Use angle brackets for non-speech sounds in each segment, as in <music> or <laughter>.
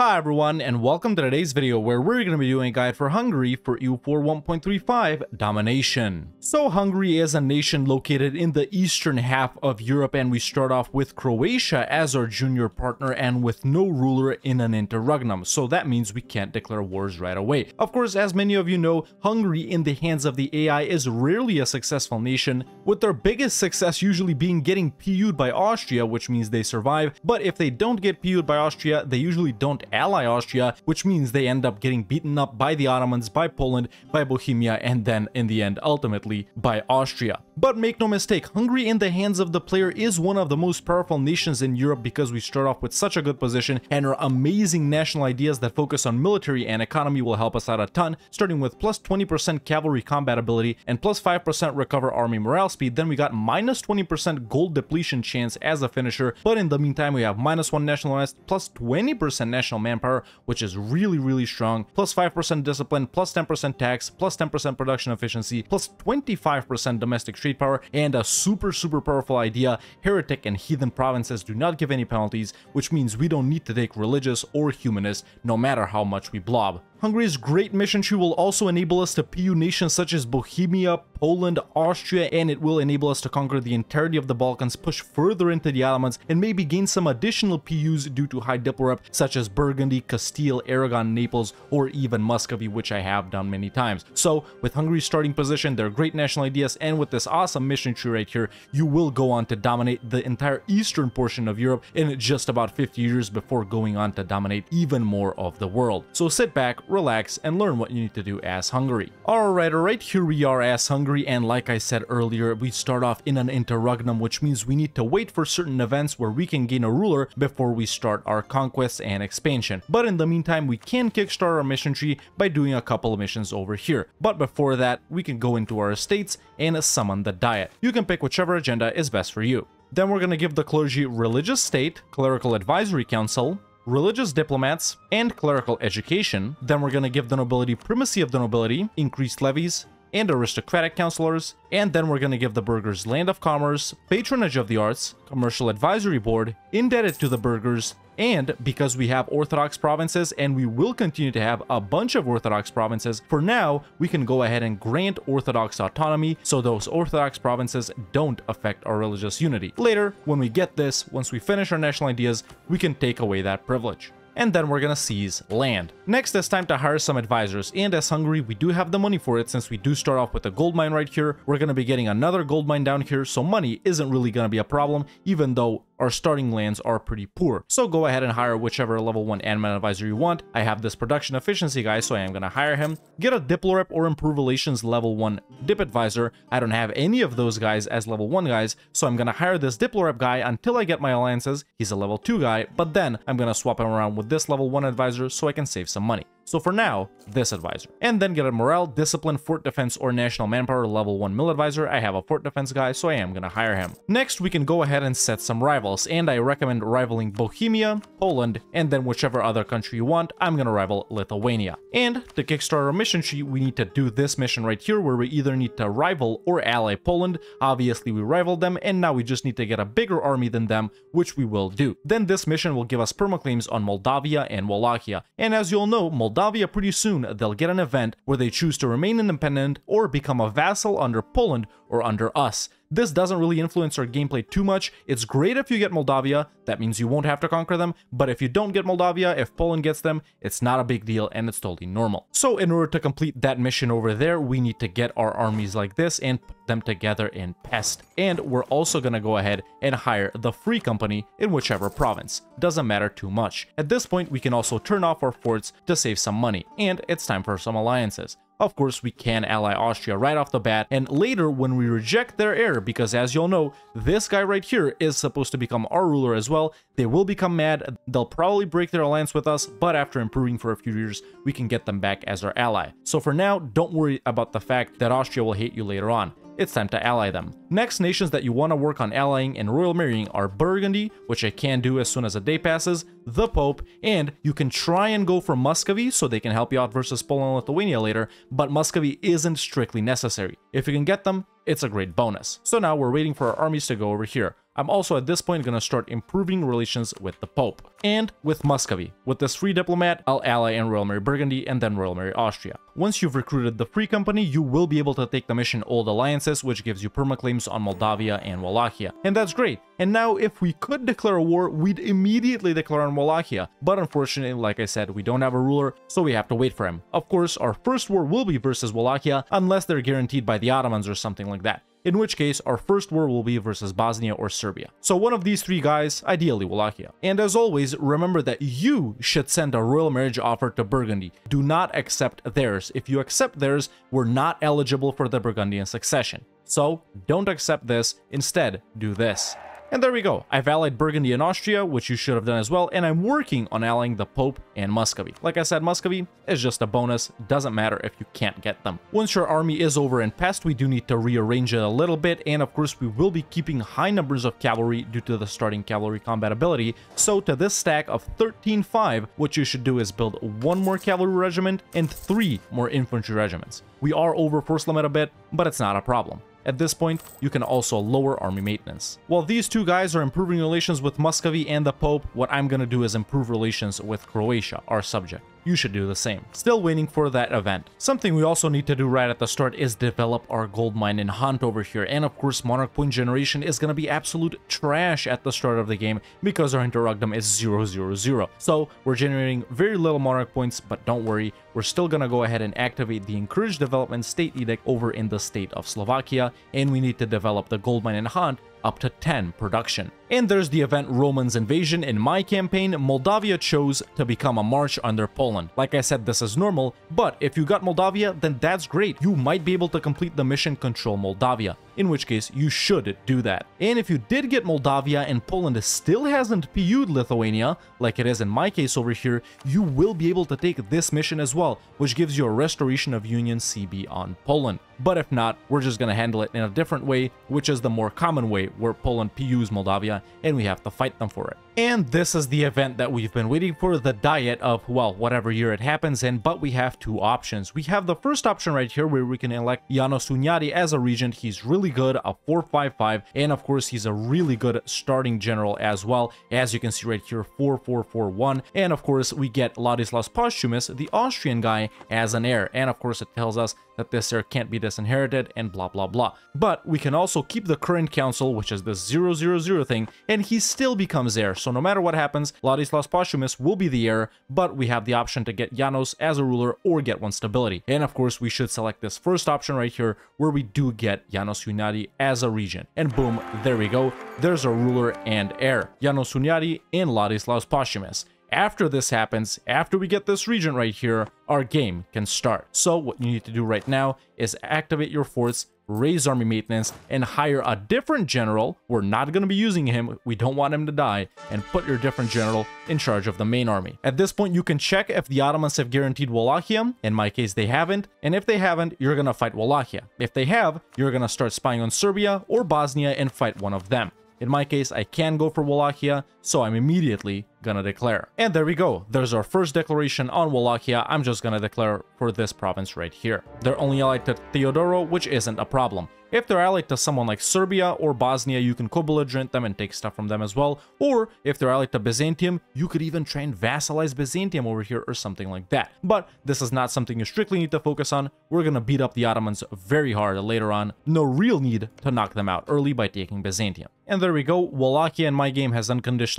Hi everyone and welcome to today's video where we're going to be doing a guide for Hungary for EU4 1.35 domination. So Hungary is a nation located in the eastern half of Europe and we start off with Croatia as our junior partner and with no ruler in an interregnum so that means we can't declare wars right away. Of course as many of you know Hungary in the hands of the AI is rarely a successful nation with their biggest success usually being getting PU'd by Austria which means they survive but if they don't get PU'd by Austria they usually don't ally Austria, which means they end up getting beaten up by the Ottomans, by Poland, by Bohemia, and then in the end, ultimately, by Austria. But make no mistake, Hungary in the hands of the player is one of the most powerful nations in Europe because we start off with such a good position and our amazing national ideas that focus on military and economy will help us out a ton, starting with plus 20% cavalry combat ability and plus 5% recover army morale speed, then we got minus 20% gold depletion chance as a finisher, but in the meantime we have minus 1 nationalized, plus 20% national manpower, which is really, really strong, plus 5% discipline, plus 10% tax, plus 10% production efficiency, plus 25% domestic street power, and a super, super powerful idea, heretic and heathen provinces do not give any penalties, which means we don't need to take religious or humanist, no matter how much we blob. Hungary's Great Mission Tree will also enable us to PU nations such as Bohemia, Poland, Austria, and it will enable us to conquer the entirety of the Balkans, push further into the Ottomans, and maybe gain some additional PUs due to high Diplorep such as Burgundy, Castile, Aragon, Naples, or even Muscovy, which I have done many times. So, with Hungary's starting position, their great national ideas, and with this awesome mission tree right here, you will go on to dominate the entire eastern portion of Europe in just about 50 years before going on to dominate even more of the world. So sit back, relax, and learn what you need to do as Hungary. Alright, alright, here we are as Hungary, and like I said earlier, we start off in an interregnum, which means we need to wait for certain events where we can gain a ruler before we start our conquests and expansion. But in the meantime, we can kickstart our mission tree by doing a couple of missions over here. But before that, we can go into our estates and summon the Diet. You can pick whichever agenda is best for you. Then we're going to give the clergy religious state, clerical advisory council, religious diplomats, and clerical education. Then we're going to give the nobility primacy of the nobility, increased levies, and aristocratic councilors, and then we're going to give the burghers land of commerce, patronage of the arts, commercial advisory board, indebted to the burghers, and because we have Orthodox provinces and we will continue to have a bunch of Orthodox provinces, for now, we can go ahead and grant Orthodox autonomy so those Orthodox provinces don't affect our religious unity. Later, when we get this, once we finish our national ideas, we can take away that privilege and then we're gonna seize land. Next, it's time to hire some advisors, and as Hungary, we do have the money for it since we do start off with a gold mine right here. We're gonna be getting another gold mine down here, so money isn't really gonna be a problem, even though our starting lands are pretty poor. So go ahead and hire whichever level 1 admin advisor you want. I have this production efficiency guy, so I am going to hire him. Get a Diplorep or Improve Relations level 1 Dip advisor. I don't have any of those guys as level 1 guys, so I'm going to hire this Diplorep guy until I get my alliances. He's a level 2 guy, but then I'm going to swap him around with this level 1 advisor so I can save some money. So for now, this advisor. And then get a morale, discipline, fort defense, or national manpower level 1 mill advisor. I have a fort defense guy, so I am gonna hire him. Next, we can go ahead and set some rivals, and I recommend rivaling Bohemia, Poland, and then whichever other country you want, I'm gonna rival Lithuania. And to kickstart our mission sheet, we need to do this mission right here, where we either need to rival or ally Poland. Obviously, we rivaled them, and now we just need to get a bigger army than them, which we will do. Then this mission will give us permaclaims on Moldavia and Wallachia. And as you'll know, Moldavia Moldavia pretty soon they'll get an event where they choose to remain independent or become a vassal under Poland or under us. This doesn't really influence our gameplay too much. It's great if you get Moldavia, that means you won't have to conquer them, but if you don't get Moldavia, if Poland gets them, it's not a big deal and it's totally normal. So in order to complete that mission over there, we need to get our armies like this and put them together in Pest. And we're also gonna go ahead and hire the free company in whichever province. Doesn't matter too much. At this point, we can also turn off our forts to save some money, and it's time for some alliances. Of course, we can ally Austria right off the bat, and later when we reject their heir, because as you'll know, this guy right here is supposed to become our ruler as well, they will become mad, they'll probably break their alliance with us, but after improving for a few years, we can get them back as our ally. So for now, don't worry about the fact that Austria will hate you later on it's time to ally them. Next nations that you want to work on allying and royal marrying are Burgundy, which I can do as soon as a day passes, the Pope, and you can try and go for Muscovy so they can help you out versus Poland and Lithuania later, but Muscovy isn't strictly necessary. If you can get them, it's a great bonus. So now we're waiting for our armies to go over here. I'm also at this point to start improving relations with the Pope and with Muscovy. With this free diplomat, I'll ally in Royal Marry Burgundy and then Royal Marry Austria. Once you've recruited the free company, you will be able to take the mission Old Alliances, which gives you permaclaims on Moldavia and Wallachia. And that's great. And now if we could declare a war, we'd immediately declare on Wallachia. But unfortunately, like I said, we don't have a ruler, so we have to wait for him. Of course, our first war will be versus Wallachia, unless they're guaranteed by the Ottomans or something like that in which case our first war will be versus Bosnia or Serbia. So one of these three guys, ideally Wallachia. And as always, remember that you should send a royal marriage offer to Burgundy. Do not accept theirs. If you accept theirs, we're not eligible for the Burgundian succession. So don't accept this, instead do this. And there we go. I've allied Burgundy and Austria, which you should have done as well, and I'm working on allying the Pope and Muscovy. Like I said, Muscovy is just a bonus, doesn't matter if you can't get them. Once your army is over and Pest, we do need to rearrange it a little bit, and of course we will be keeping high numbers of cavalry due to the starting cavalry combat ability. So to this stack of 13-5, what you should do is build one more cavalry regiment and three more infantry regiments. We are over force limit a bit, but it's not a problem. At this point, you can also lower army maintenance. While these two guys are improving relations with Muscovy and the Pope, what I'm gonna do is improve relations with Croatia, our subject you should do the same. Still waiting for that event. Something we also need to do right at the start is develop our gold mine in Hont over here. And of course, Monarch Point generation is going to be absolute trash at the start of the game because our interregnum is 000. So we're generating very little Monarch points, but don't worry, we're still going to go ahead and activate the Encourage Development State Edict over in the state of Slovakia, and we need to develop the gold mine in Hunt up to 10 production. And there's the event Romans Invasion. In my campaign, Moldavia chose to become a march under Poland. Like I said, this is normal, but if you got Moldavia, then that's great. You might be able to complete the mission Control Moldavia, in which case you should do that. And if you did get Moldavia and Poland still hasn't PU'd Lithuania, like it is in my case over here, you will be able to take this mission as well, which gives you a Restoration of Union CB on Poland. But if not, we're just going to handle it in a different way, which is the more common way, where Poland PUs Moldavia and we have to fight them for it. And this is the event that we've been waiting for, the diet of, well, whatever year it happens in, but we have two options. We have the first option right here where we can elect Janos Hunyadi as a regent. He's really good, a 455, and of course he's a really good starting general as well. As you can see right here, 4441. And of course we get Ladislaus Posthumus, the Austrian guy, as an heir. And of course it tells us that this heir can't be disinherited and blah blah blah. But we can also keep the current council, which is the 000 thing, and he still becomes heir. So no matter what happens, Ladislaus Posthumus will be the heir, but we have the option to get Janos as a ruler or get one stability. And of course, we should select this first option right here, where we do get Janos Hunyadi as a regent. And boom, there we go. There's a ruler and heir, Janos Hunyadi and Ladislaus Posthumus. After this happens, after we get this regent right here, our game can start. So what you need to do right now is activate your forts, raise army maintenance, and hire a different general. We're not going to be using him. We don't want him to die. And put your different general in charge of the main army. At this point, you can check if the Ottomans have guaranteed Wallachia. In my case, they haven't. And if they haven't, you're going to fight Wallachia. If they have, you're going to start spying on Serbia or Bosnia and fight one of them. In my case, I can go for Wallachia, so I'm immediately gonna declare. And there we go. There's our first declaration on Wallachia. I'm just gonna declare for this province right here. They're only allied to Theodoro, which isn't a problem. If they're allied to someone like Serbia or Bosnia, you can co-belligerent them and take stuff from them as well. Or if they're allied to Byzantium, you could even try and vassalize Byzantium over here or something like that. But this is not something you strictly need to focus on. We're gonna beat up the Ottomans very hard later on. No real need to knock them out early by taking Byzantium. And there we go, Wallachia in my game has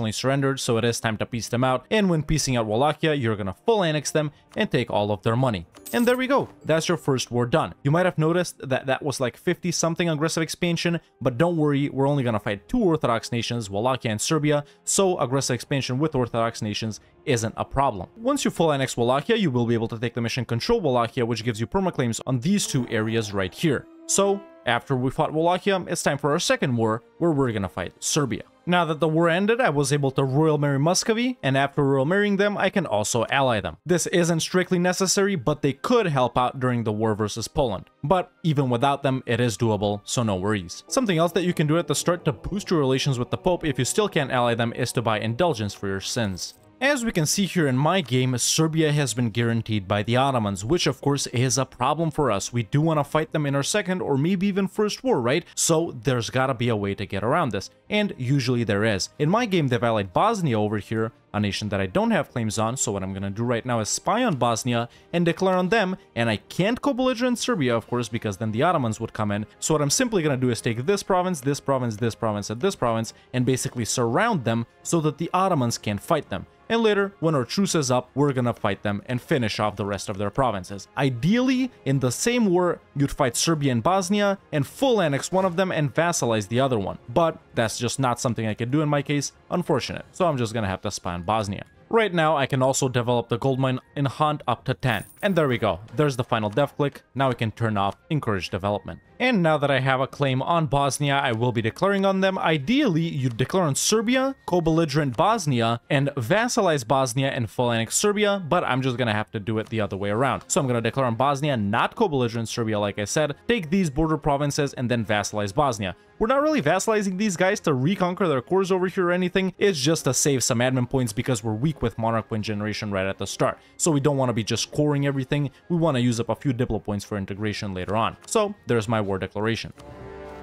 surrendered, so it is time to peace them out. And when piecing out Wallachia, you're gonna full annex them and take all of their money. And there we go, that's your first war done. You might have noticed that that was like 50 something aggressive expansion, but don't worry, we're only gonna fight two Orthodox nations, Wallachia and Serbia, so aggressive expansion with Orthodox nations isn't a problem. Once you full annex Wallachia, you will be able to take the mission Control Wallachia, which gives you permaclaims on these two areas right here. So after we fought Wallachia, it's time for our second war, where we're gonna fight Serbia. Now that the war ended, I was able to royal marry Muscovy, and after royal marrying them, I can also ally them. This isn't strictly necessary, but they could help out during the war versus Poland. But even without them, it is doable, so no worries. Something else that you can do at the start to boost your relations with the Pope if you still can't ally them is to buy indulgence for your sins. As we can see here in my game, Serbia has been guaranteed by the Ottomans, which of course is a problem for us. We do want to fight them in our second or maybe even first war, right? So there's gotta be a way to get around this, and usually there is. In my game, they've allied Bosnia over here, a nation that I don't have claims on, so what I'm gonna do right now is spy on Bosnia and declare on them, and I can't co-belligerent Serbia, of course, because then the Ottomans would come in. So what I'm simply gonna do is take this province, this province, this province, and this province, and basically surround them so that the Ottomans can't fight them and later, when our truce is up, we're gonna fight them and finish off the rest of their provinces. Ideally, in the same war, you'd fight Serbia and Bosnia and full annex one of them and vassalize the other one, but that's just not something I can do in my case, unfortunate, so I'm just gonna have to spy on Bosnia. Right now, I can also develop the gold mine in Hont up to 10. And there we go. There's the final dev click. Now we can turn off encourage development. And now that I have a claim on Bosnia, I will be declaring on them. Ideally, you'd declare on Serbia, co-belligerent Bosnia, and vassalize Bosnia and full annex Serbia, but I'm just gonna have to do it the other way around. So I'm gonna declare on Bosnia, not co-belligerent Serbia like I said, take these border provinces and then vassalize Bosnia. We're not really vassalizing these guys to reconquer their cores over here or anything, it's just to save some admin points because we're weak with monarch point generation right at the start. So we don't want to be just coring everything, we want to use up a few diplo points for integration later on. So there's my war declaration.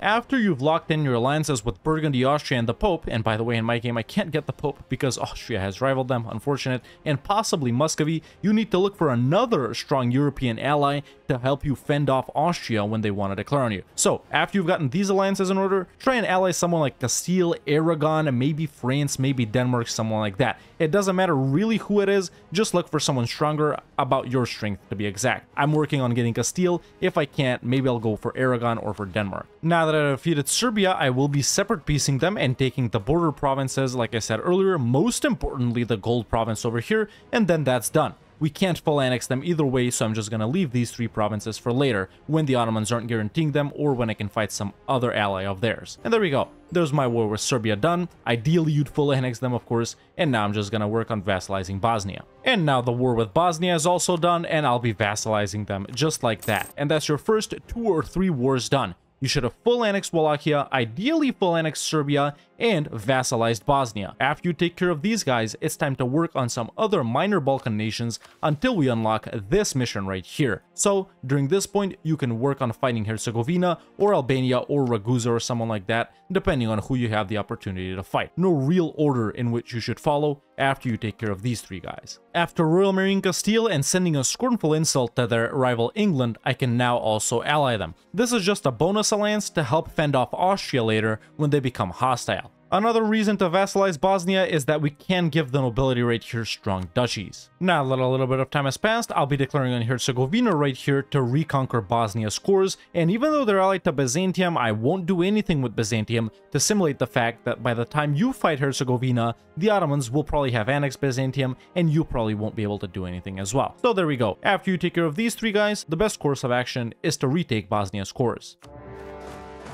After you've locked in your alliances with Burgundy, Austria, and the Pope, and by the way, in my game, I can't get the Pope because Austria has rivaled them, unfortunate, and possibly Muscovy, you need to look for another strong European ally to help you fend off Austria when they want to declare on you. So, after you've gotten these alliances in order, try and ally someone like Castile, Aragon, maybe France, maybe Denmark, someone like that. It doesn't matter really who it is, just look for someone stronger, about your strength to be exact. I'm working on getting Castile, if I can't, maybe I'll go for Aragon or for Denmark. Now that I defeated Serbia, I will be separate piecing them and taking the border provinces, like I said earlier, most importantly the gold province over here, and then that's done. We can't full annex them either way, so I'm just gonna leave these three provinces for later, when the Ottomans aren't guaranteeing them or when I can fight some other ally of theirs. And there we go. There's my war with Serbia done. Ideally, you'd full annex them, of course, and now I'm just gonna work on vassalizing Bosnia. And now the war with Bosnia is also done, and I'll be vassalizing them just like that. And that's your first two or three wars done. You should have full annexed Wallachia, ideally full annexed Serbia, and vassalized Bosnia. After you take care of these guys, it's time to work on some other minor Balkan nations until we unlock this mission right here. So during this point, you can work on fighting Herzegovina or Albania or Ragusa or someone like that, depending on who you have the opportunity to fight. No real order in which you should follow after you take care of these three guys. After Royal Marine Castile and sending a scornful insult to their rival England, I can now also ally them. This is just a bonus alliance to help fend off Austria later when they become hostile. Another reason to vassalize Bosnia is that we can give the nobility right here strong duchies. Now that a little bit of time has passed, I'll be declaring on Herzegovina right here to reconquer Bosnia's cores, and even though they're allied to Byzantium, I won't do anything with Byzantium to simulate the fact that by the time you fight Herzegovina, the Ottomans will probably have annexed Byzantium, and you probably won't be able to do anything as well. So there we go. After you take care of these three guys, the best course of action is to retake Bosnia's cores.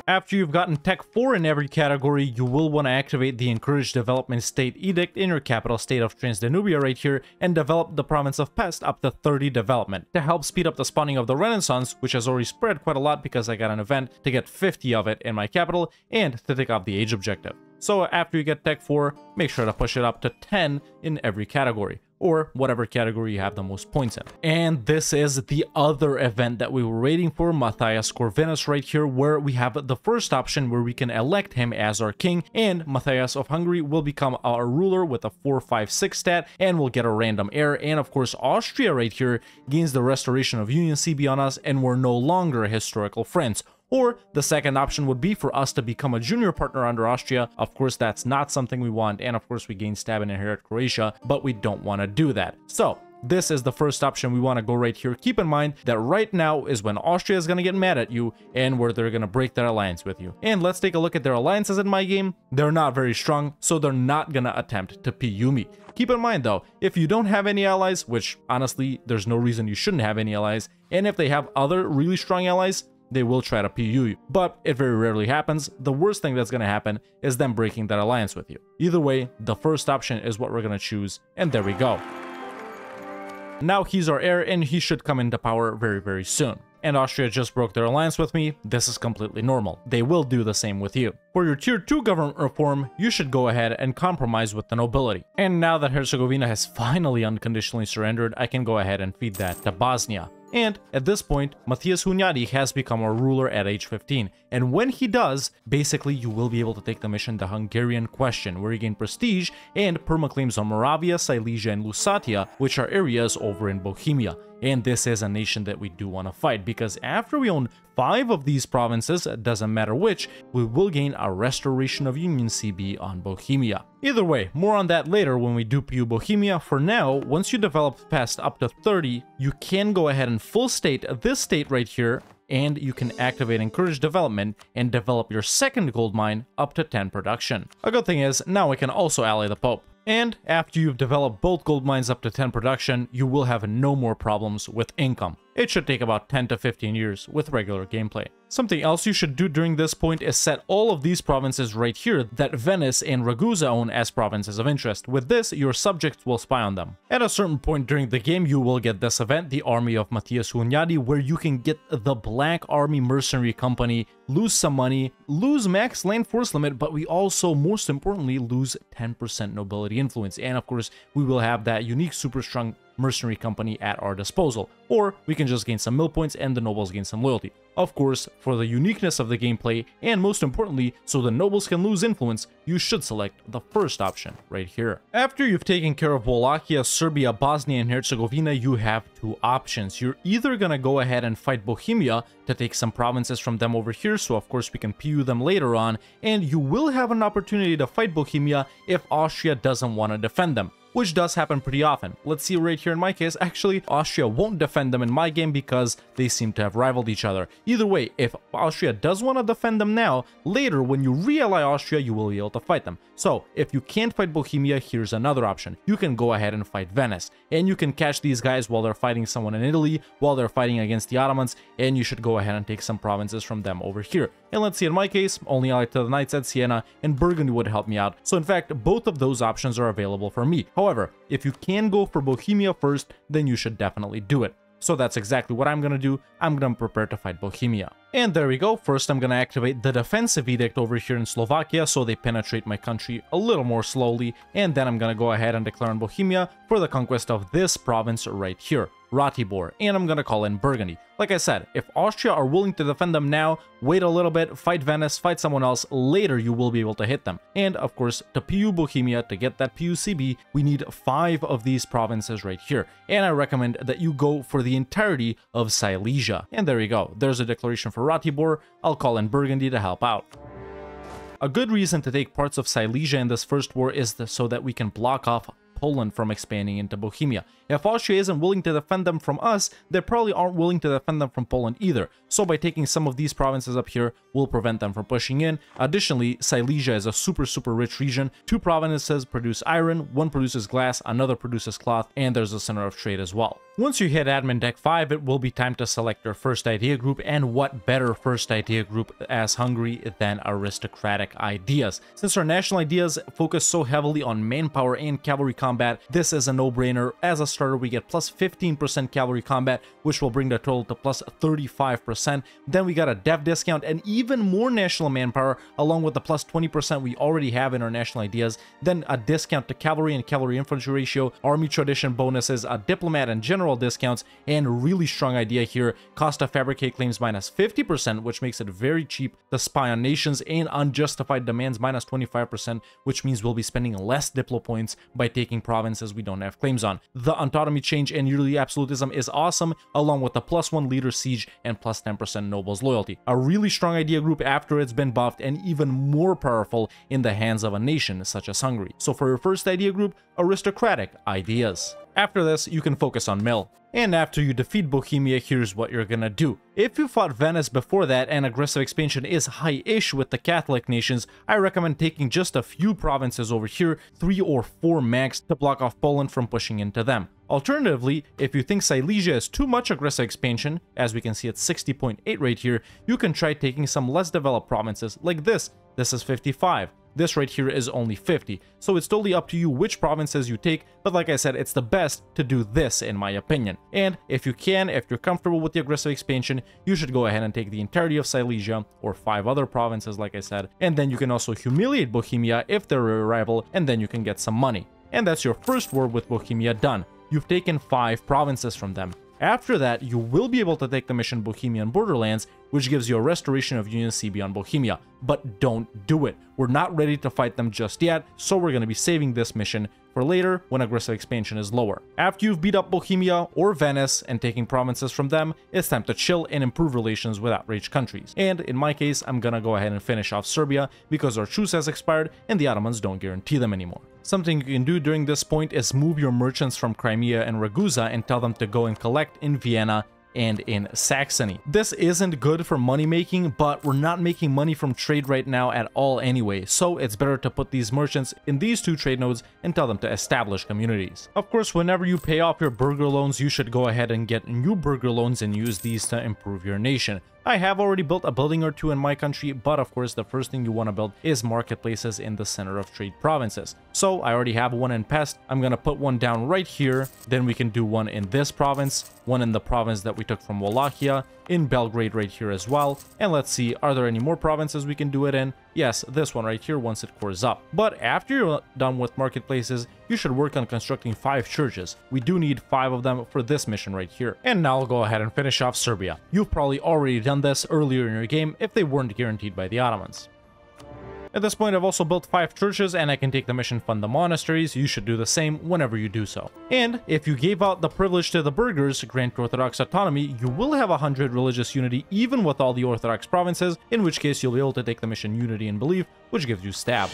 After you've gotten Tech 4 in every category, you will want to activate the Encourage Development State Edict in your capital state of Transdanubia right here and develop the province of Pest up to 30 development to help speed up the spawning of the Renaissance, which has already spread quite a lot because I got an event to get 50 of it in my capital and to take off the age objective. So after you get Tech 4, make sure to push it up to 10 in every category or whatever category you have the most points in. And this is the other event that we were waiting for, Matthias Corvinus right here, where we have the first option where we can elect him as our king, and Matthias of Hungary will become our ruler with a 456 stat, and we'll get a random heir, and of course Austria right here gains the restoration of Union CB on us, and we're no longer historical friends. Or the second option would be for us to become a junior partner under Austria. Of course, that's not something we want. And of course, we gain stab and inherit Croatia, but we don't want to do that. So this is the first option we want to go right here. Keep in mind that right now is when Austria is going to get mad at you and where they're going to break their alliance with you. And let's take a look at their alliances in my game. They're not very strong, so they're not going to attempt to PU me. Keep in mind though, if you don't have any allies, which honestly, there's no reason you shouldn't have any allies, and if they have other really strong allies, they will try to PU you. But it very rarely happens. The worst thing that's going to happen is them breaking that alliance with you. Either way, the first option is what we're going to choose, and there we go. Now he's our heir, and he should come into power very, very soon. and Austria just broke their alliance with me, this is completely normal. They will do the same with you. For your tier 2 government reform, you should go ahead and compromise with the nobility. And now that Herzegovina has finally unconditionally surrendered, I can go ahead and feed that to Bosnia. And at this point, Matthias Hunyadi has become a ruler at age 15. And when he does, basically you will be able to take the mission The Hungarian Question, where you gain prestige and permaclaims on Moravia, Silesia, and Lusatia, which are areas over in Bohemia. And this is a nation that we do want to fight because after we own five of these provinces, it doesn't matter which, we will gain a restoration of Union CB on Bohemia. Either way, more on that later when we do PU Bohemia. For now, once you develop Pest up to 30, you can go ahead and full state this state right here and you can activate encourage development and develop your second gold mine up to 10 production. A good thing is, now we can also ally the Pope. And after you've developed both gold mines up to 10 production, you will have no more problems with income. It should take about 10 to 15 years with regular gameplay. Something else you should do during this point is set all of these provinces right here that Venice and Ragusa own as provinces of interest. With this, your subjects will spy on them. At a certain point during the game, you will get this event, the Army of Matthias Hunyadi, where you can get the Black Army Mercenary Company, lose some money, lose max land force limit, but we also, most importantly, lose 10% nobility influence. And of course, we will have that unique super strong mercenary company at our disposal, or we can just gain some mill points and the nobles gain some loyalty. Of course, for the uniqueness of the gameplay, and most importantly, so the nobles can lose influence, you should select the first option right here. After you've taken care of Wallachia, Serbia, Bosnia, and Herzegovina, you have two options. You're either gonna go ahead and fight Bohemia to take some provinces from them over here, so of course we can PU them later on, and you will have an opportunity to fight Bohemia if Austria doesn't want to defend them which does happen pretty often. Let's see right here in my case, actually, Austria won't defend them in my game because they seem to have rivaled each other. Either way, if Austria does want to defend them now, later when you re-ally Austria, you will be able to fight them. So, if you can't fight Bohemia, here's another option. You can go ahead and fight Venice, and you can catch these guys while they're fighting someone in Italy, while they're fighting against the Ottomans, and you should go ahead and take some provinces from them over here. And let's see, in my case, only allied to the Knights at Siena, and Burgundy would help me out. So in fact, both of those options are available for me. However, if you can go for Bohemia first, then you should definitely do it. So that's exactly what I'm gonna do. I'm gonna prepare to fight Bohemia. And there we go. First, I'm gonna activate the defensive edict over here in Slovakia so they penetrate my country a little more slowly. And then I'm gonna go ahead and declare on Bohemia for the conquest of this province right here. Ratibor, and I'm gonna call in Burgundy. Like I said, if Austria are willing to defend them now, wait a little bit, fight Venice, fight someone else, later you will be able to hit them. And of course, to PU Bohemia, to get that PUCB, we need five of these provinces right here. And I recommend that you go for the entirety of Silesia. And there you go, there's a declaration for Ratibor, I'll call in Burgundy to help out. A good reason to take parts of Silesia in this first war is so that we can block off Poland from expanding into Bohemia. If Austria isn't willing to defend them from us, they probably aren't willing to defend them from Poland either. So by taking some of these provinces up here, we'll prevent them from pushing in. Additionally, Silesia is a super, super rich region. Two provinces produce iron, one produces glass, another produces cloth, and there's a center of trade as well. Once you hit admin tech 5, it will be time to select your first idea group, and what better first idea group as Hungary than aristocratic ideas. Since our national ideas focus so heavily on manpower and cavalry combat, this is a no-brainer. As a starter, we get plus 15% cavalry combat, which will bring the total to plus 35%. Then we got a dev discount and even more national manpower, along with the plus 20% we already have in our national ideas. Then a discount to cavalry and cavalry infantry ratio, army tradition bonuses, a diplomat and general general discounts, and really strong idea here, cost of fabricate claims minus 50%, which makes it very cheap to spy on nations, and unjustified demands minus 25%, which means we'll be spending less diplo points by taking provinces we don't have claims on. The autonomy change and yearly absolutism is awesome, along with the plus 1 leader siege and plus 10% nobles loyalty. A really strong idea group after it's been buffed and even more powerful in the hands of a nation such as Hungary. So for your first idea group, aristocratic ideas. After this, you can focus on Mill. And after you defeat Bohemia, here's what you're gonna do. If you fought Venice before that and aggressive expansion is high-ish with the Catholic nations, I recommend taking just a few provinces over here, 3 or 4 max, to block off Poland from pushing into them. Alternatively, if you think Silesia is too much aggressive expansion, as we can see at 60.8 right here, you can try taking some less developed provinces like this. This is 55. This right here is only 50. So it's totally up to you which provinces you take, but like I said, it's the best to do this in my opinion. And if you can, if you're comfortable with the aggressive expansion, you should go ahead and take the entirety of Silesia or five other provinces like I said, and then you can also humiliate Bohemia if they're a rival, and then you can get some money. And that's your first war with Bohemia done. You've taken five provinces from them. After that, you will be able to take the mission Bohemian Borderlands, which gives you a restoration of Union CB on Bohemia. But don't do it. We're not ready to fight them just yet, so we're going to be saving this mission for later when aggressive expansion is lower. After you've beat up Bohemia or Venice and taking provinces from them, it's time to chill and improve relations with outraged countries. And in my case, I'm gonna go ahead and finish off Serbia because our truce has expired and the Ottomans don't guarantee them anymore. Something you can do during this point is move your merchants from Crimea and Ragusa and tell them to go and collect in Vienna and in Saxony. This isn't good for money making, but we're not making money from trade right now at all anyway, so it's better to put these merchants in these two trade nodes and tell them to establish communities. Of course, whenever you pay off your burgher loans, you should go ahead and get new burgher loans and use these to improve your nation. I have already built a building or two in my country, but of course the first thing you want to build is marketplaces in the center of trade provinces. So I already have one in Pest, I'm gonna put one down right here, then we can do one in this province, one in the province that we took from Wallachia, in Belgrade right here as well, and let's see, are there any more provinces we can do it in? Yes, this one right here once it cores up. But after you're done with marketplaces, you should work on constructing 5 churches. We do need 5 of them for this mission right here. And now I'll go ahead and finish off Serbia. You've probably already done this earlier in your game if they weren't guaranteed by the Ottomans. At this point, I've also built 5 churches and I can take the mission fund the monasteries. You should do the same whenever you do so. And if you gave out the privilege to the burghers, grant Orthodox autonomy, you will have 100 religious unity even with all the Orthodox provinces, in which case you'll be able to take the mission unity and belief, which gives you stab.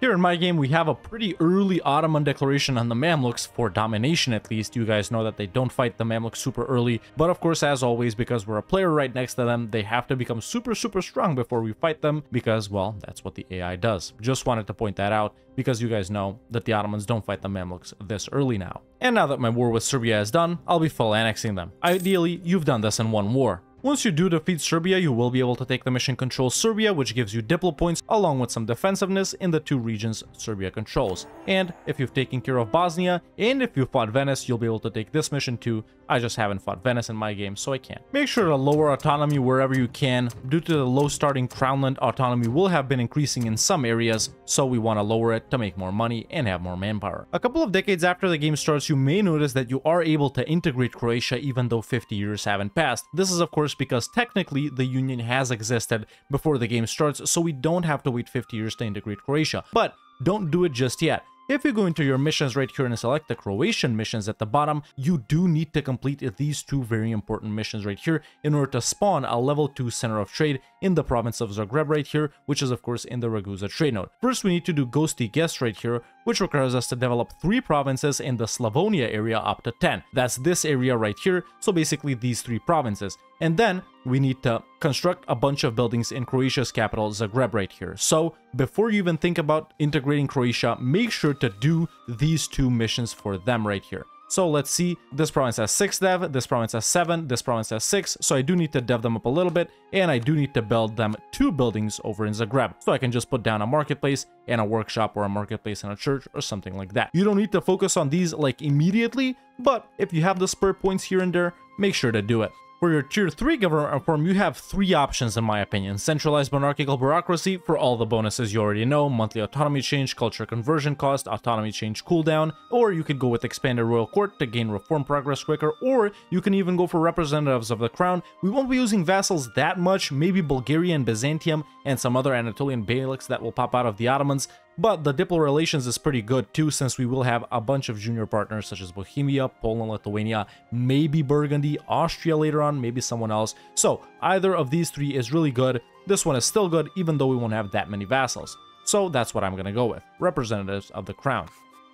Here in my game, we have a pretty early Ottoman declaration on the Mamluks, for domination at least. You guys know that they don't fight the Mamluks super early, but of course, as always, because we're a player right next to them, they have to become super, super strong before we fight them, because, well, that's what the AI does. Just wanted to point that out, because you guys know that the Ottomans don't fight the Mamluks this early now. And now that my war with Serbia is done, I'll be full annexing them. Ideally, you've done this in one war. Once you do defeat Serbia, you will be able to take the mission Control Serbia, which gives you Diplo points along with some defensiveness in the two regions Serbia controls. And if you've taken care of Bosnia, and if you fought Venice, you'll be able to take this mission too. I just haven't fought Venice in my game, so I can't. Make sure to lower autonomy wherever you can. Due to the low starting crownland, autonomy will have been increasing in some areas, so we want to lower it to make more money and have more manpower. A couple of decades after the game starts, you may notice that you are able to integrate Croatia even though 50 years haven't passed. This is of course because technically the Union has existed before the game starts, so we don't have to wait 50 years to integrate Croatia. But don't do it just yet. If you go into your missions right here and select the Croatian missions at the bottom, you do need to complete these two very important missions right here in order to spawn a level 2 center of trade in the province of Zagreb right here, which is of course in the Ragusa trade node. First we need to do Ghosty Guest right here, which requires us to develop 3 provinces in the Slavonia area up to 10. That's this area right here, so basically these 3 provinces. And then we need to construct a bunch of buildings in Croatia's capital, Zagreb right here. So before you even think about integrating Croatia, make sure to do these two missions for them right here. So let's see, this province has 6 dev, this province has 7, this province has 6, so I do need to dev them up a little bit, and I do need to build them two buildings over in Zagreb. So I can just put down a marketplace and a workshop or a marketplace and a church or something like that. You don't need to focus on these like immediately, but if you have the spur points here and there, make sure to do it. For your tier 3 government reform, you have three options in my opinion. Centralized monarchical bureaucracy for all the bonuses you already know, monthly autonomy change, culture conversion cost, autonomy change cooldown, or you could go with expanded royal court to gain reform progress quicker, or you can even go for representatives of the crown. We won't be using vassals that much, maybe Bulgaria and Byzantium and some other Anatolian beyliks that will pop out of the Ottomans, but the Diplo relations is pretty good too since we will have a bunch of junior partners such as Bohemia, Poland, Lithuania, maybe Burgundy, Austria later on, maybe someone else. So either of these three is really good. This one is still good even though we won't have that many vassals. So that's what I'm gonna go with, representatives of the crown.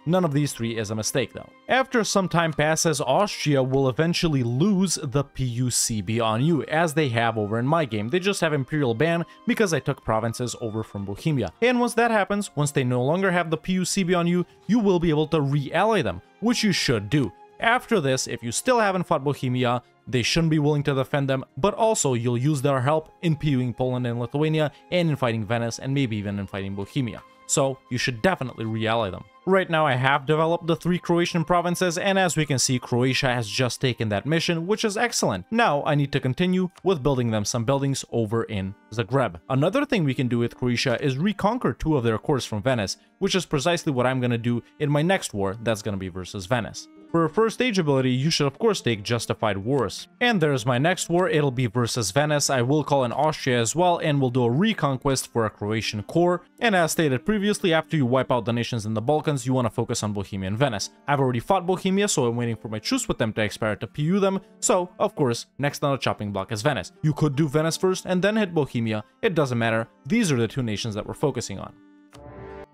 None of these three is a mistake though. After some time passes, Austria will eventually lose the PUCB on you, as they have over in my game. They just have Imperial Ban because I took provinces over from Bohemia. And once that happens, once they no longer have the PUCB on you, you will be able to re-ally them, which you should do. After this, if you still haven't fought Bohemia, they shouldn't be willing to defend them, but also you'll use their help in PUing Poland and Lithuania, and in fighting Venice, and maybe even in fighting Bohemia. so you should definitely re-ally them. Right now I have developed the three Croatian provinces and as we can see Croatia has just taken that mission which is excellent. Now I need to continue with building them some buildings over in Zagreb. Another thing we can do with Croatia is reconquer two of their cores from Venice, which is precisely what I'm gonna do in my next war that's gonna be versus Venice. For a first stage ability, you should of course take Justified Wars. And there's my next war, it'll be versus Venice, I will call in Austria as well, and we'll do a reconquest for a Croatian core. And as stated previously, after you wipe out the nations in the Balkans, you want to focus on Bohemia and Venice. I've already fought Bohemia, so I'm waiting for my truce with them to expire to PU them, so of course, next on the chopping block is Venice. You could do Venice first and then hit Bohemia, it doesn't matter, these are the two nations that we're focusing on.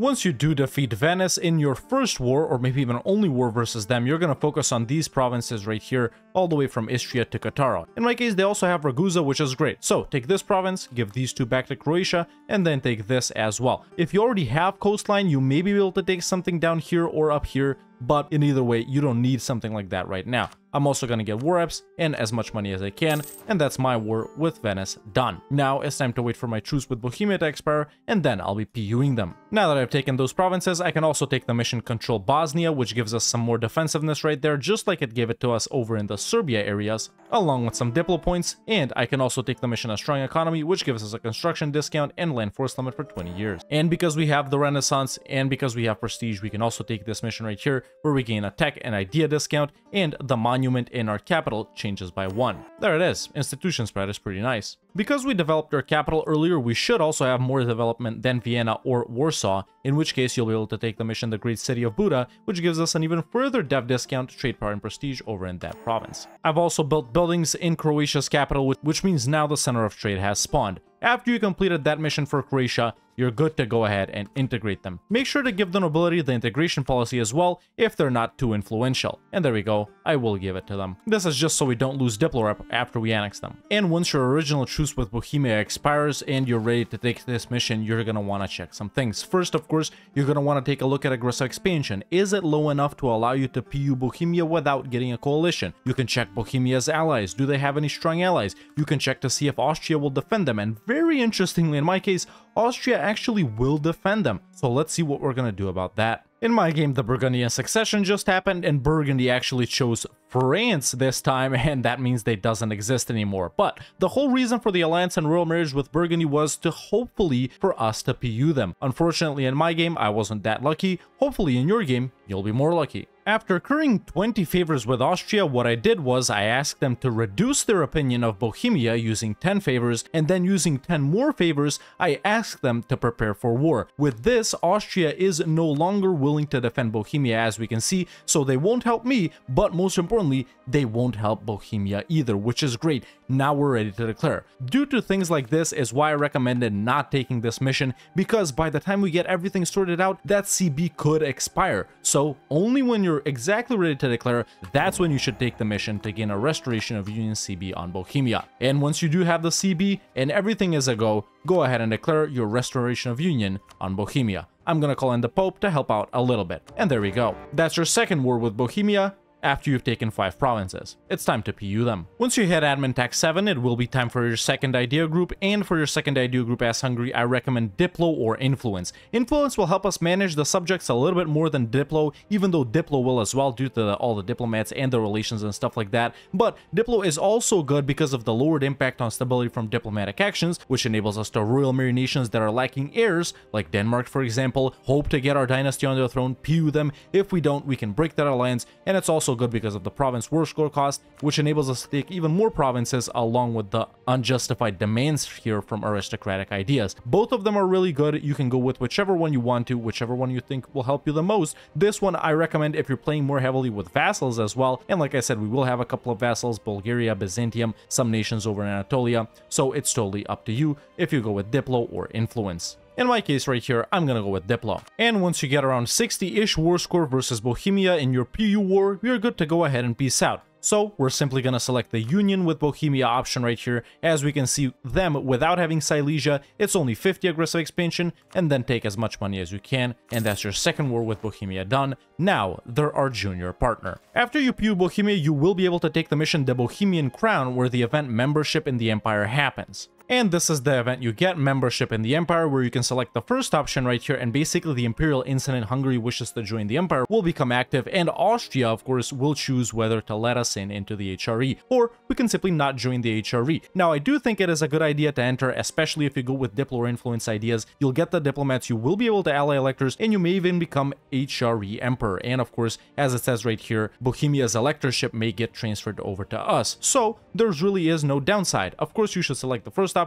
Once you do defeat Venice in your first war, or maybe even only war versus them, you're to focus on these provinces right here, all the way from Istria to Cattaro. In my case, they also have Ragusa, which is great. So take this province, give these two back to Croatia, and then take this as well. If you already have coastline, you may be able to take something down here or up here, but in either way, you don't need something like that right now. I'm also going to get war reps and as much money as I can, and that's my war with Venice done. Now it's time to wait for my truce with Bohemia to expire, and then I'll be PUing them. Now that I've taken those provinces, I can also take the mission Control Bosnia, which gives us some more defensiveness right there, just like it gave it to us over in the Serbia areas, along with some Diplo points, and I can also take the mission A Strong Economy, which gives us a construction discount and land force limit for 20 years. And because we have the Renaissance, and because we have Prestige, we can also take this mission right here, where we gain a tech and idea discount, and the monument in our capital changes by 1. There it is, institution spread is pretty nice. Because we developed our capital earlier, we should also have more development than Vienna or Warsaw, in which case you'll be able to take the mission the Great City of Buda, which gives us an even further dev discount, trade power, and prestige over in that province. I've also built buildings in Croatia's capital, which means now the center of trade has spawned. After you completed that mission for Croatia, you're good to go ahead and integrate them. Make sure to give the nobility the integration policy as well if they're not too influential. And there we go, I will give it to them. This is just so we don't lose Diplorep after we annex them. And once your original truce with Bohemia expires and you're ready to take this mission, you're gonna wanna check some things. First, of course, you're gonna wanna take a look at aggressive expansion. Is it low enough to allow you to PU Bohemia without getting a coalition? You can check Bohemia's allies. Do they have any strong allies? You can check to see if Austria will defend them. And very interestingly, in my case, Austria actually will defend them. So let's see what we're gonna do about that. In my game, the Burgundian succession just happened, and Burgundy actually chose France this time, <laughs> and that means they doesn't exist anymore. But the whole reason for the alliance and royal marriage with Burgundy was to hopefully for us to PU them. Unfortunately, in my game, I wasn't that lucky. Hopefully, in your game, you'll be more lucky. After accruing 20 favors with Austria, what I did was I asked them to reduce their opinion of Bohemia using 10 favors, and then using 10 more favors, I asked them to prepare for war. With this, Austria is no longer willing to defend Bohemia as we can see, so they won't help me, but most importantly, they won't help Bohemia either, which is great. Now we're ready to declare. Due to things like this is why I recommended not taking this mission, because by the time we get everything sorted out, that CB could expire. So only when you're you're exactly ready to declare, that's when you should take the mission to gain a restoration of Union CB on Bohemia. And once you do have the CB and everything is a go, go ahead and declare your restoration of Union on Bohemia. I'm gonna call in the Pope to help out a little bit. And there we go. That's your second war with Bohemia, after you've taken 5 provinces. It's time to PU them. Once you hit admin tech 7, it will be time for your second idea group, and for your second idea group as Hungary, I recommend Diplo or Influence. Influence will help us manage the subjects a little bit more than Diplo, even though Diplo will as well due to the, all the diplomats and the relations and stuff like that, but Diplo is also good because of the lowered impact on stability from diplomatic actions, which enables us to royal marry nations that are lacking heirs, like Denmark for example, hope to get our dynasty on the throne, PU them, if we don't we can break that alliance, and it's also also good because of the province war score cost, which enables us to take even more provinces along with the unjustified demands here from aristocratic ideas. Both of them are really good. You can go with whichever one you want to, whichever one you think will help you the most. This one I recommend if you're playing more heavily with vassals as well. And like I said, we will have a couple of vassals, Bulgaria, Byzantium, some nations over in Anatolia. So it's totally up to you if you go with Diplo or Influence. In my case right here, I'm gonna go with Diplo. And once you get around 60-ish war score versus Bohemia in your PU war, you're good to go ahead and peace out. So we're simply gonna select the Union with Bohemia option right here. As we can see them without having Silesia, it's only 50 aggressive expansion and then take as much money as you can. And that's your second war with Bohemia done. Now they're our junior partner. After you PU Bohemia, you will be able to take the mission the Bohemian Crown where the event membership in the Empire happens. And this is the event you get, membership in the Empire, where you can select the first option right here, and basically the Imperial Incident Hungary wishes to join the Empire will become active, and Austria, of course, will choose whether to let us in into the HRE, or we can simply not join the HRE. Now, I do think it is a good idea to enter, especially if you go with Diplo or Influence ideas. You'll get the diplomats, you will be able to ally electors, and you may even become HRE Emperor. And of course, as it says right here, Bohemia's electorship may get transferred over to us. So, there really is no downside. Of course, you should select the first option,